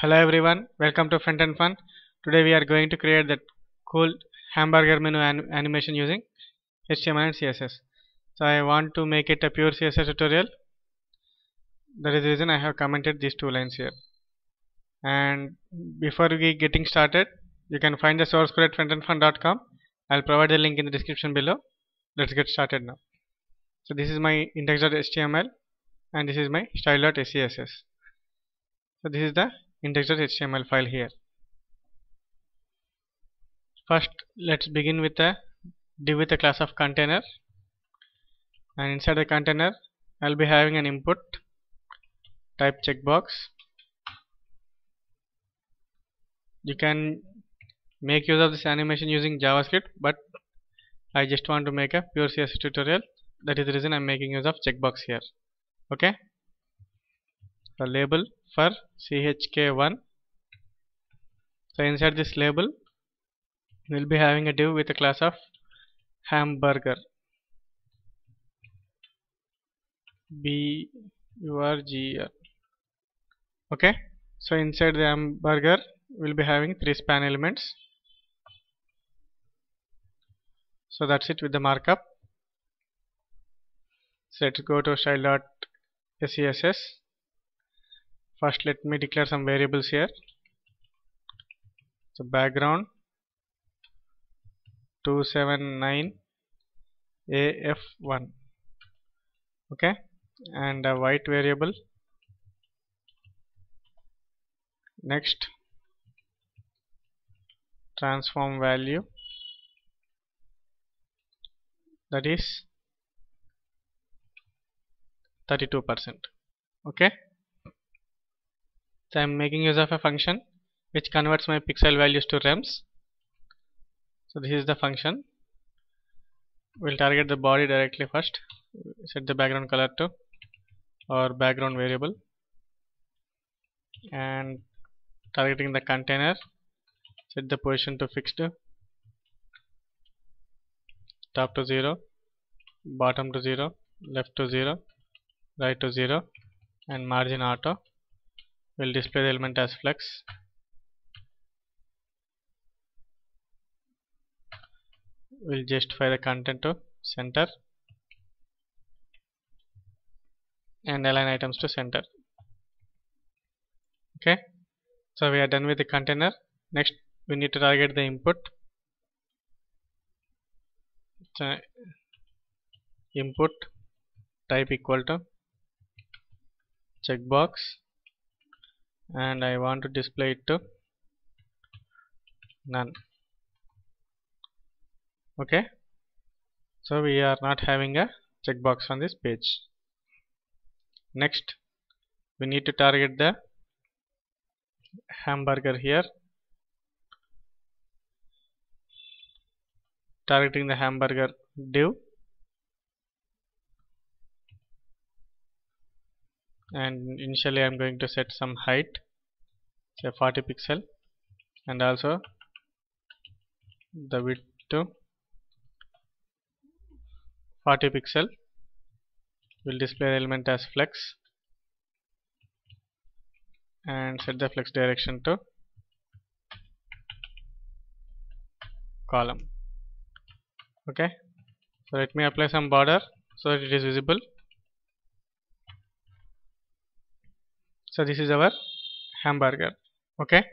Hello everyone, welcome to Front Fun. Today we are going to create that cool hamburger menu an animation using HTML and CSS. So I want to make it a pure CSS tutorial. That is the reason I have commented these two lines here. And before we getting started, you can find the source code at frontendfunn.com. I'll provide the link in the description below. Let's get started now. So this is my index.html and this is my style.css. So this is the index.html file here. First, let's begin with a div with a class of container, and inside the container, I'll be having an input type checkbox. You can make use of this animation using JavaScript, but I just want to make a pure CSS tutorial. That is the reason I'm making use of checkbox here. Okay. The label for chk1 so inside this label we'll be having a div with a class of hamburger. B u r g r. Okay? So inside the hamburger we'll be having three span elements. So that's it with the markup. So let's go to style.css first let me declare some variables here. So background 279 af1 okay? And a white variable. Next transform value. That is 32 percent. Okay so I'm making use of a function which converts my pixel values to rems. So this is the function. We'll target the body directly first. Set the background color to our background variable and targeting the container set the position to fixed top to 0 bottom to 0 left to 0 right to 0 and margin auto will display the element as flex. Will justify the content to center. And align items to center. Okay. So we are done with the container. Next we need to target the input. So input type equal to checkbox and I want to display it to none. Okay. So we are not having a checkbox on this page. Next we need to target the hamburger here. Targeting the hamburger div and initially I'm going to set some height say 40 pixel and also the width to 40 pixel. Will display element as flex and set the flex direction to column. Okay? So let me apply some border so that it is visible so this is our hamburger. Okay?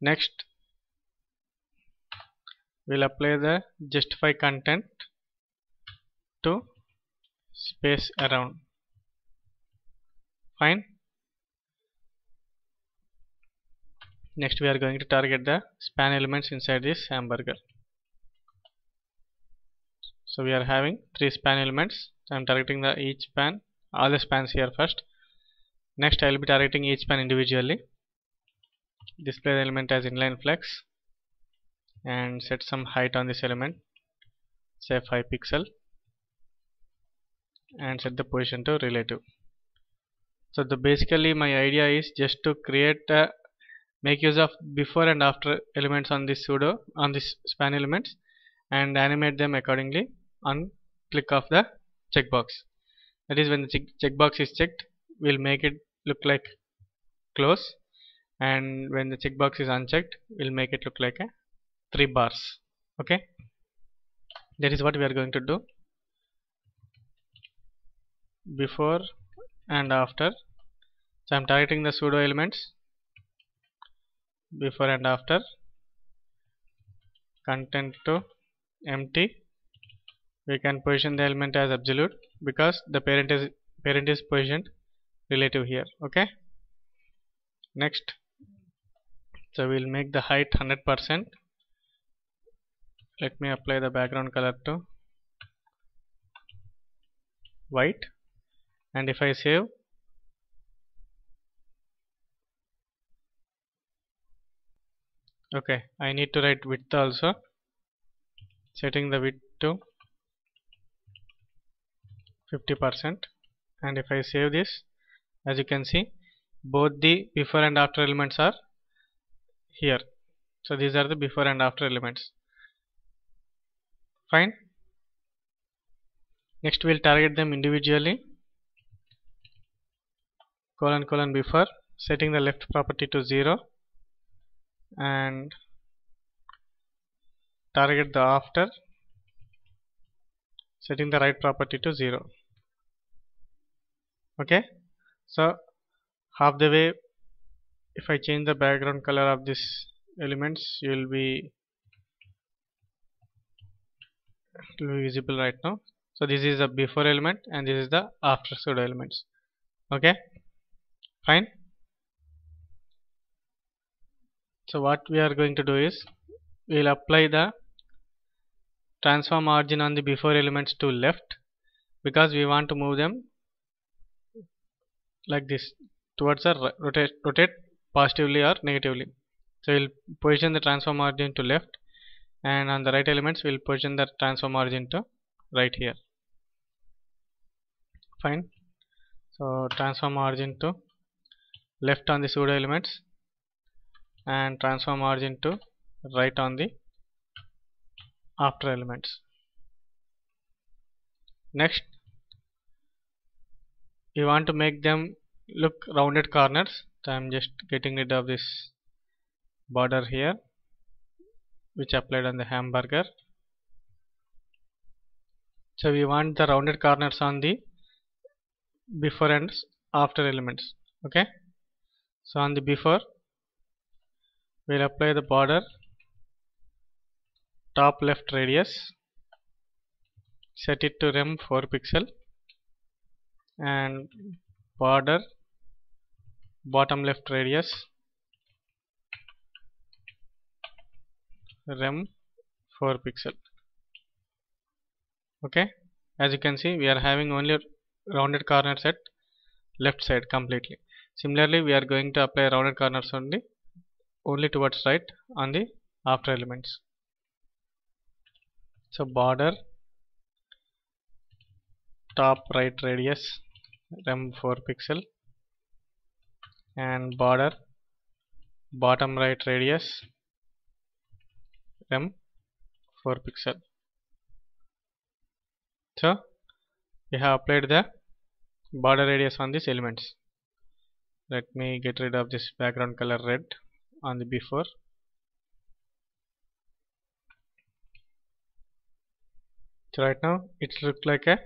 Next we'll apply the justify content to space around. Fine? Next we are going to target the span elements inside this hamburger. So we are having three span elements. I'm targeting the each span all the spans here first. Next I will be targeting each span individually. Display the element as inline flex and set some height on this element say 5 pixel and set the position to relative. So the basically my idea is just to create a make use of before and after elements on this pseudo on this span elements and animate them accordingly on click of the checkbox that is when the check checkbox is checked we'll make it look like close. And when the checkbox is unchecked we'll make it look like a three bars. Okay? That is what we are going to do. Before and after. So I'm targeting the pseudo elements. Before and after. Content to empty we can position the element as absolute because the parent is parent is positioned relative here okay? Next. So we'll make the height 100% let me apply the background color to white. And if I save okay I need to write width also. Setting the width to 50% and if I save this as you can see both the before and after elements are here. So these are the before and after elements. Fine. Next we'll target them individually. Colon colon before. Setting the left property to 0 and target the after. Setting the right property to 0 okay? So half the way if I change the background color of this elements you will be visible right now. So this is the before element and this is the after pseudo elements. Okay? Fine? So what we are going to do is we will apply the transform origin on the before elements to left because we want to move them like this. Towards the rotate rotate positively or negatively. So we'll position the transform origin to left and on the right elements we'll position the transform origin to right here. Fine. So transform origin to left on the pseudo elements and transform origin to right on the after elements. Next we want to make them look rounded corners. So I'm just getting rid of this border here which applied on the hamburger. So we want the rounded corners on the before and after elements. Okay? So on the before we'll apply the border top left radius set it to rem 4 pixel and border bottom left radius rem 4 pixel. Okay? As you can see we are having only rounded corners at left side completely. Similarly we are going to apply rounded corners only only towards right on the after elements. So border top right radius rem 4 pixel and border bottom right radius rem 4 pixel. So we have applied the border radius on these elements. Let me get rid of this background color red on the before. So right now it looks like a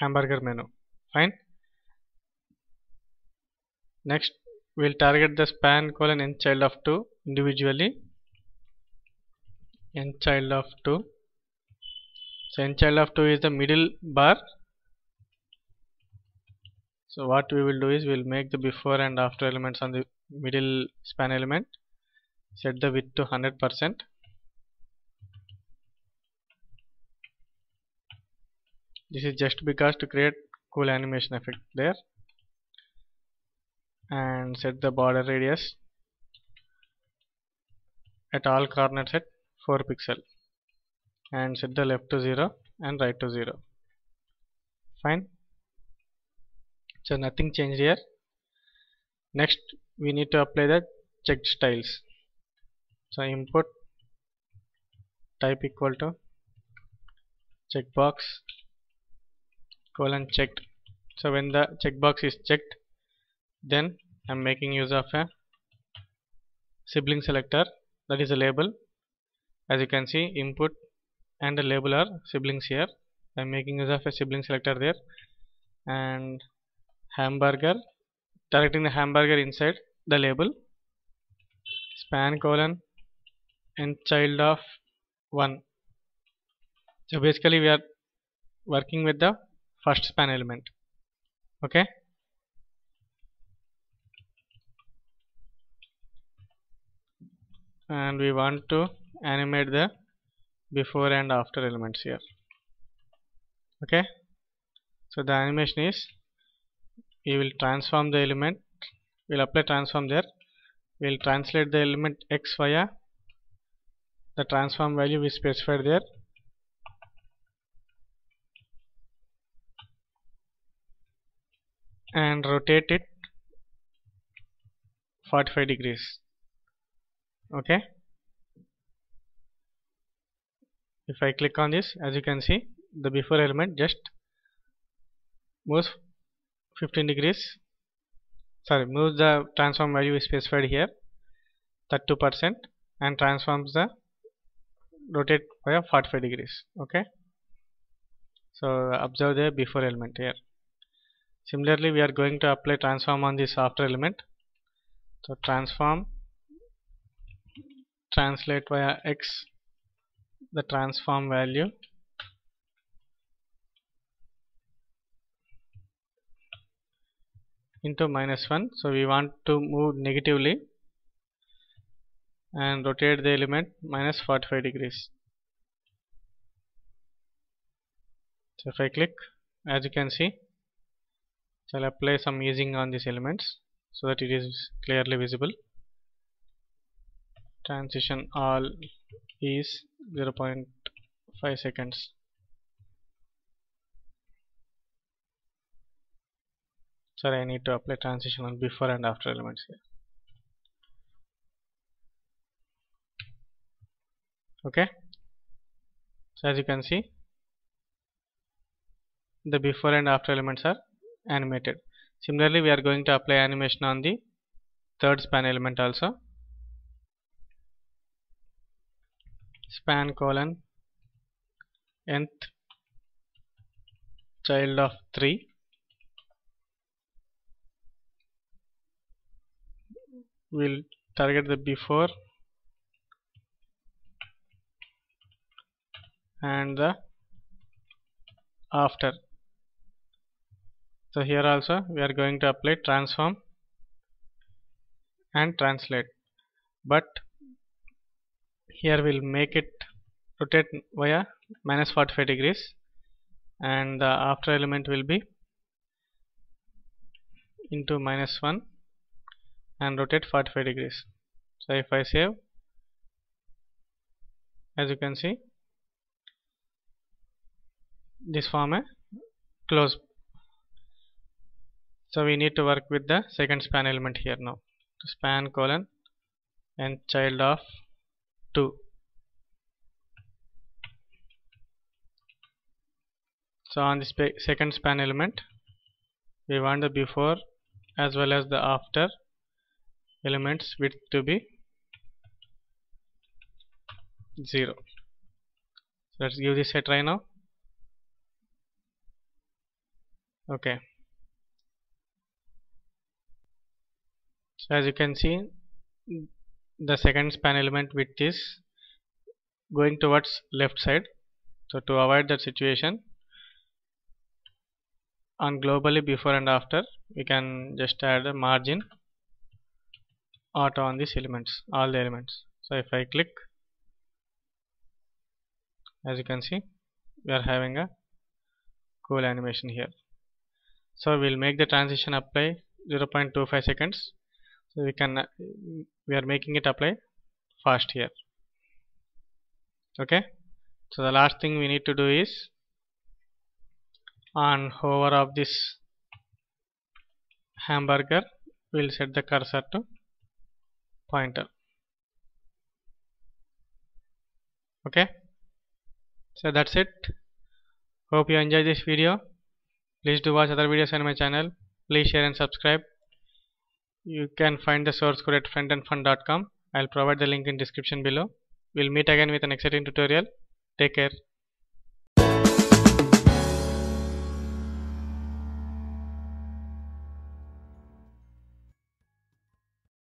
hamburger menu fine. Next we'll target the span colon nth child of 2 individually. Nth child of 2 so nth child of 2 is the middle bar. So what we will do is we'll make the before and after elements on the middle span element. Set the width to 100% this is just because to create cool animation effect there. And set the border radius at all corners at 4 pixel. And set the left to 0 and right to 0 fine. So nothing changed here. Next we need to apply the checked styles. So input type equal to checkbox colon checked. So when the checkbox is checked then I'm making use of a sibling selector. That is a label. As you can see input and the label are siblings here. I'm making use of a sibling selector there. And hamburger directing the hamburger inside the label. Span colon nth child of 1 so basically we are working with the first span element. Okay? And we want to animate the before and after elements here. Okay? So the animation is we will transform the element we'll apply transform there. We'll translate the element x via the transform value we specified there and rotate it 45 degrees. Okay? If I click on this as you can see the before element just moves 15 degrees. Sorry moves the transform value specified here 32% and transforms the rotate by 45 degrees. Okay? So observe the before element here similarly we are going to apply transform on this after element. So transform translate via x the transform value. Into minus 1 so we want to move negatively and rotate the element minus 45 degrees. So if I click as you can see so I'll apply some easing on these elements so that it is clearly visible. Transition all is 0.5 seconds. Sorry I need to apply transition on before and after elements here. Okay? So as you can see the before and after elements are animated. Similarly we are going to apply animation on the third span element also. Span colon nth child of 3 will target the before and the after so here also we are going to apply transform and translate. But here we'll make it rotate via minus 45 degrees. And the after element will be into minus 1 and rotate 45 degrees. So if I save as you can see this form a close so we need to work with the second span element here now. Span colon nth child of 2 so on this second span element we want the before as well as the after elements width to be 0 so let's give this a try now. Okay so as you can see the second span element width is going towards left side. So to avoid that situation on globally before and after we can just add a margin auto on these elements all the elements. So if I click as you can see we are having a cool animation here. So we'll make the transition apply 0.25 seconds so we can we are making it apply fast here. Okay? So the last thing we need to do is on hover of this hamburger we'll set the cursor to pointer. Okay? So that's it. Hope you enjoy this video. Please do watch other videos on my channel. Please share and subscribe you can find the source code at frontendfunn.com. I'll provide the link in description below. We'll meet again with an exciting tutorial. Take care.